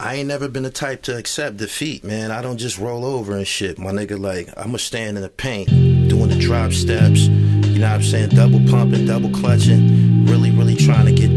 I ain't never been the type to accept defeat, man. I don't just roll over and shit. My nigga, like, I'ma stand in the paint, doing the drop steps, you know what I'm saying? Double pumping, double clutching. Really, really trying to get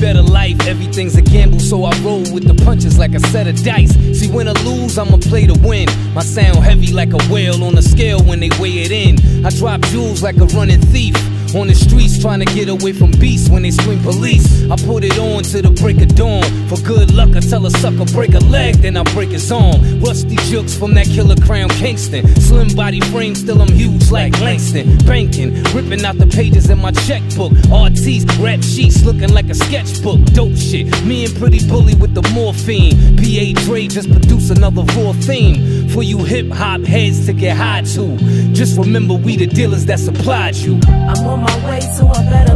better life. Everything's a so I roll with the punches like a set of dice. See, when I lose, I'ma play to win. My sound heavy like a whale on a scale when they weigh it in. I drop jewels like a running thief. On the streets trying to get away from beasts when they scream police. I put it on to the break of dawn. For good luck, I tell a sucker break a leg, then I break his arm. Ruste Juxx from that killer crown Kingston. Slim body frame, still I'm huge like Langston. Banking, ripping out the pages in my checkbook. RT's rap sheets looking like a sketchbook. Dope shit. Me and Pretty Bulli with the morphine. PA Dre just produce another raw theme for you hip hop heads to get high to. Just remember we the dealers that supplied you. I'm on my way to a better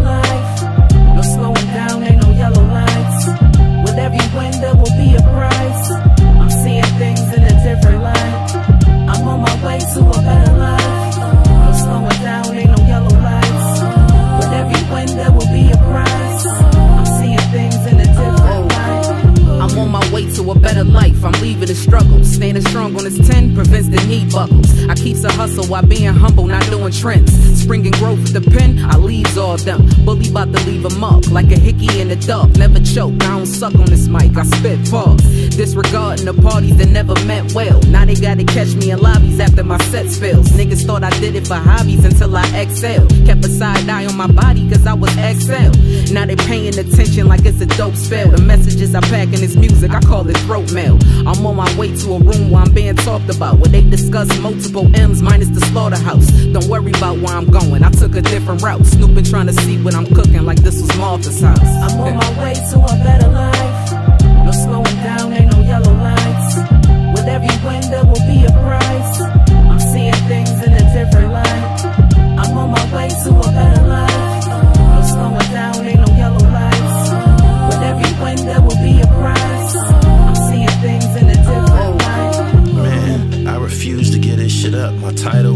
a better life. I'm leaving the struggle. Standing strong on this 10 prevents the knee buckles. I keeps a hustle while being humble, not doing trends. Spring and growth with the pen, I leaves all them. Bulli about to leave a mark like a hickey in the dark. Never choke, I don't suck on this mic, I spit pause. Disregarding the parties that never meant well. Now they gotta catch me in lobbies after my set spills. Niggas thought I did it for hobbies until I exhale. Kept a side eye on my body cause I was XL. Now they paying attention like it's a dope spell. The messages I pack in this music, I call it throat mail. I'm on my way to a room where I'm being talked about, where they discuss multiple M's minus the slaughterhouse. Don't worry about where I'm going, I took a different route. Snooping trying to see what I'm cooking like this was Martha's house. I'm on my way to a better life. No slowing up. My title,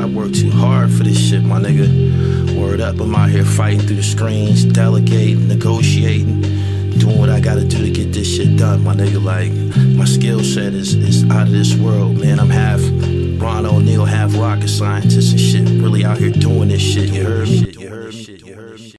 I work too hard for this shit, my nigga. Word up, I'm out here fighting through the screens, delegating, negotiating, doing what I gotta do to get this shit done, my nigga. Like, my skill set is, is out of this world, man. I'm half Ron O'Neal, half rocket scientist and shit. Really out here doing this shit, You heard me? you heard me?